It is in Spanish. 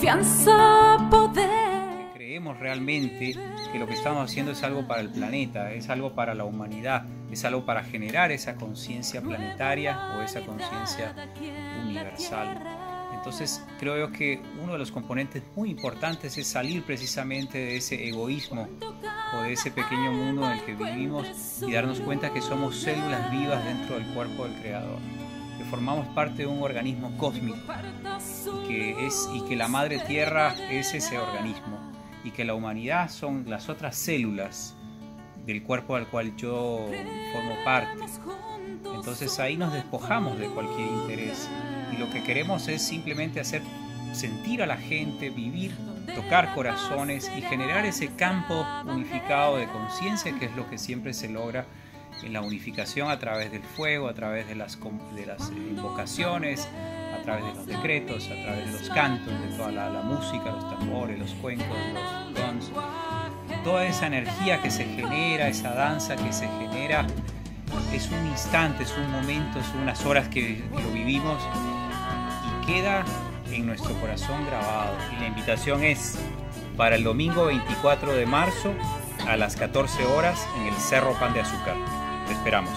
confianza, poder. Creemos realmente que lo que estamos haciendo es algo para el planeta, es algo para la humanidad, es algo para generar esa conciencia planetaria o esa conciencia universal. Entonces creo que uno de los componentes muy importantes es salir precisamente de ese egoísmo o de ese pequeño mundo en el que vivimos y darnos cuenta que somos células vivas dentro del cuerpo del Creador, que formamos parte de un organismo cósmico que, es, y que la Madre Tierra es ese organismo y que la humanidad son las otras células del cuerpo al cual yo formo parte. Entonces ahí nos despojamos de cualquier interés y lo que queremos es simplemente hacer sentir a la gente, vivir, tocar corazones y generar ese campo unificado de conciencia que es lo que siempre se logra en la unificación a través del fuego, a través de las, eh, invocaciones, a través de los decretos, a través de los cantos, de toda la, la música, los tambores, los cuencos, los dons, toda esa energía que se genera, esa danza que se genera, es un instante, es un momento, son unas horas que lo vivimos y queda en nuestro corazón grabado. Y la invitación es para el domingo 24 de marzo a las 14 horas en el Cerro Pan de Azúcar. Te esperamos.